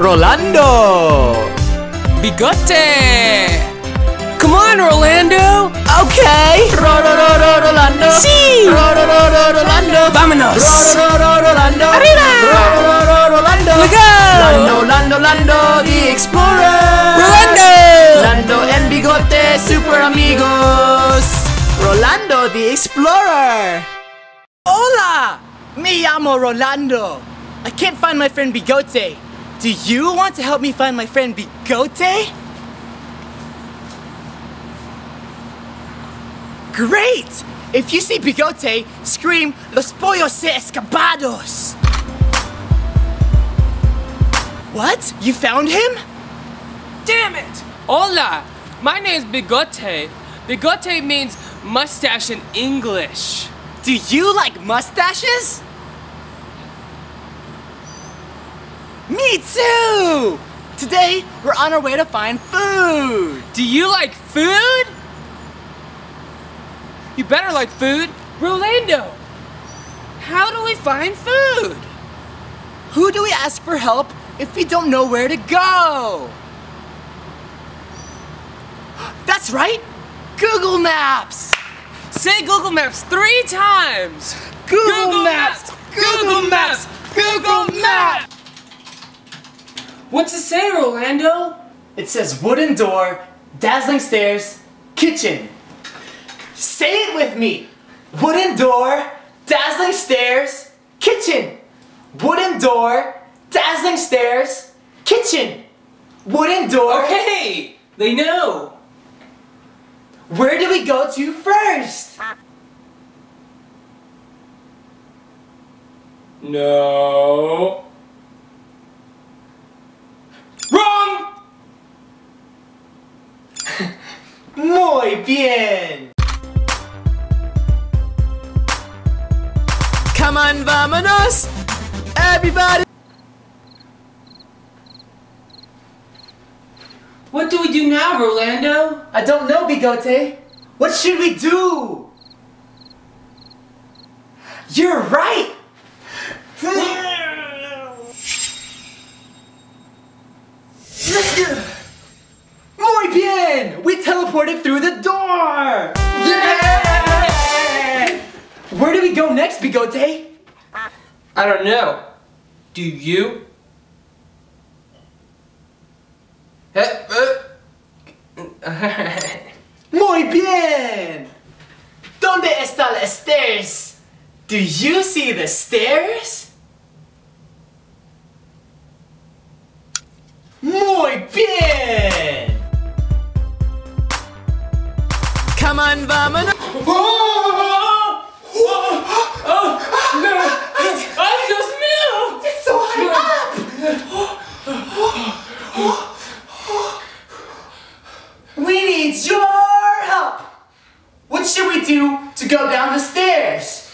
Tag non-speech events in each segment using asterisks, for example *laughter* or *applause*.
Rolando. Bigote! Come on, Rolando! Okay. Ro ro ro ro Rolando. Sí. Ro ro ro ro Rolando. Vámonos. Ro ro ro Rolando. Arriba. Ro ro ro Rolando. We go. Lando Lando Lando the Explorer. Rolando! Lando and Bigote super amigos. Rolando the Explorer. Hola! Me llamo Rolando. I can't find my friend Bigote. Do you want to help me find my friend Bigote? Great! If you see Bigote, scream Los pollos se escapados! What? You found him? Damn it! Hola! My name's Bigote. Bigote means mustache in English. Do you like mustaches? Me too! Today, we're on our way to find food! Do you like food? You better like food. Rolando! How do we find food? Who do we ask for help if we don't know where to go? *gasps* That's right! Google Maps! Say Google Maps three times! Google, Maps! Google Maps! Google Maps! What's it say, Rolando? It says wooden door, dazzling stairs, kitchen. Say it with me! Wooden door, dazzling stairs, kitchen. Wooden door, dazzling stairs, kitchen. Wooden door. Okay, they know. Where do we go to first? No. Wrong! *laughs* Muy bien! Come on, vámonos. Everybody. What do we do now, Rolando? I don't know, Bigote. What should we do? You're right! Muy bien! We teleported through the door! Yeah! Where do we go next, Bigote? I don't know. Do you? Uh. *laughs* Muy bien! ¿Dónde están las stairs? Do you see the stairs? Muy bien! Need your help! What should we do to go down the stairs?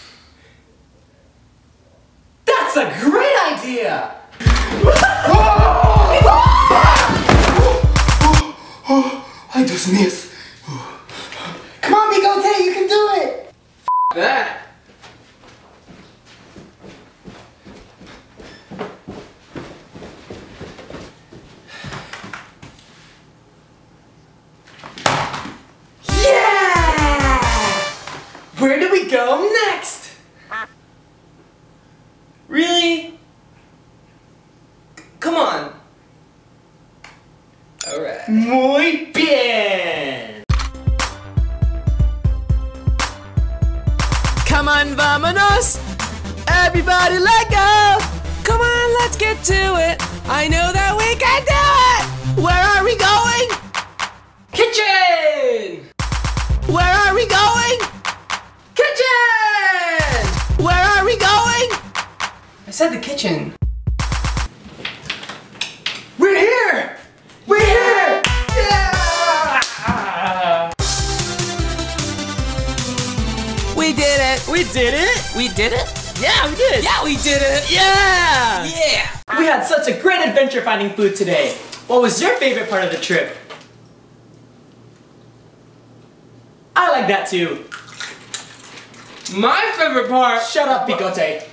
That's a great idea! *laughs* Come on, Bigote, you can do it! That. Yeah! Where do we go next? Really? Come on. Alright. Muy bien! Come on, vámonos. Everybody, let go. Come on, let's get to it. I know that we can do it. Where are we going? Kitchen! Where are we going? Kitchen! Where are we going? I said the kitchen. We did it. We did it. Yeah, we did. Yeah, we did it. Yeah. Yeah. We had such a great adventure finding food today. What was your favorite part of the trip? I like that too. My favorite part. Shut up, Bigote.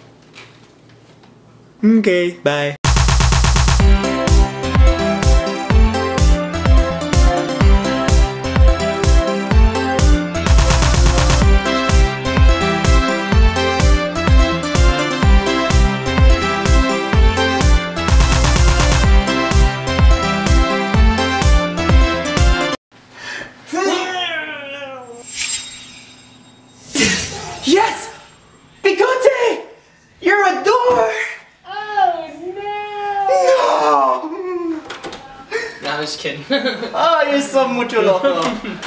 Okay, bye. Just kidding. Oh, you're so mucho loco. *laughs*